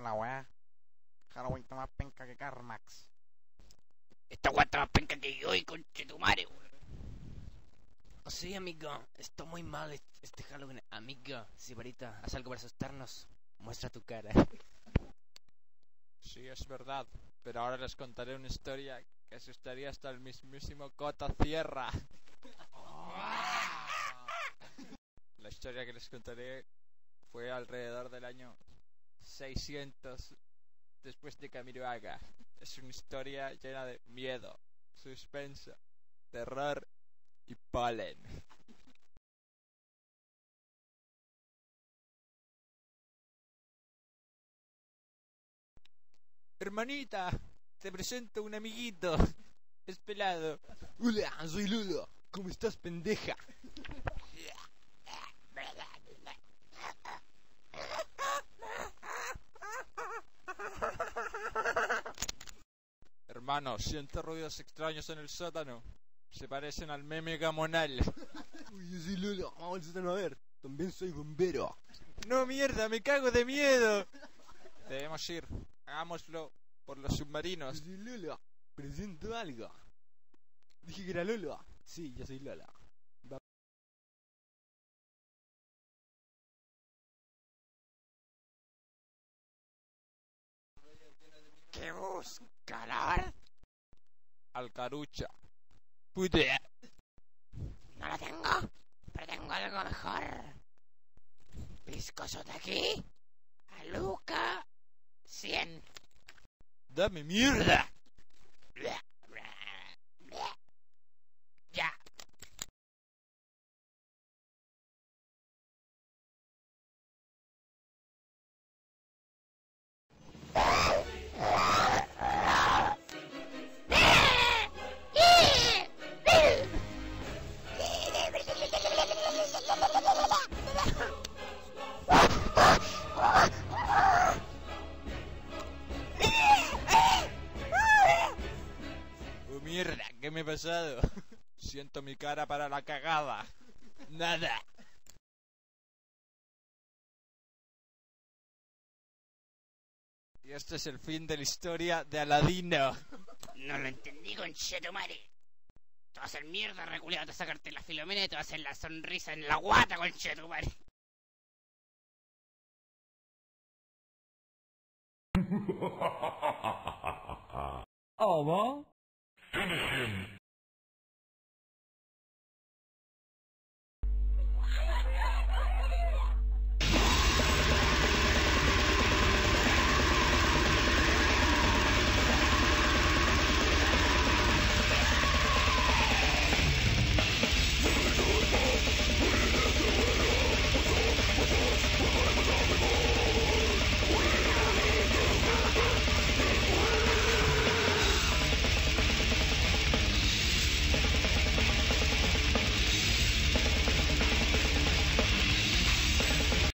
la weá. Halloween está más penca que Carmax. Esta weá está más penca que yo y conchetumare, weón. Sí, amigo, está muy mal est- este Halloween. Amigo, si varita, haz algo para asustarnos. Muestra tu cara. Sí, es verdad. Pero ahora les contaré una historia que asustaría hasta el mismísimo Cota Sierra. La historia que les contaré fue alrededor del año 600 después de Camiroaga. Es una historia llena de miedo, suspenso, terror y polen. Hermanita, te presento un amiguito. Es pelado. Hola, soy Lolo. ¿Cómo estás, pendeja? Hermano, siento ruidos extraños en el sótano. Se parecen al meme gamonal. Uy, yo soy Lolo. Vamos al sótano a ver. También soy bombero. No, mierda, me cago de miedo. Debemos ir. Hagámoslo por los submarinos. Yo soy Lolo. Presento algo. Dije que era Lolo. Sí, yo soy Lolo. ¿Qué buscador? Alcarucha. Pude. No la tengo, pero tengo algo mejor. Piscoso de aquí. A Luca 100. Dame mierda. Mierda, ¿qué me ha pasado? Siento mi cara para la cagada. Nada. Y este es el fin de la historia de Aladino. No lo entendí, conchetumare. Te vas a hacer mierda, reculeado, te vas a sacarte la filomena y te vas a hacer la sonrisa en la guata, conchetumare. Ama Finish understand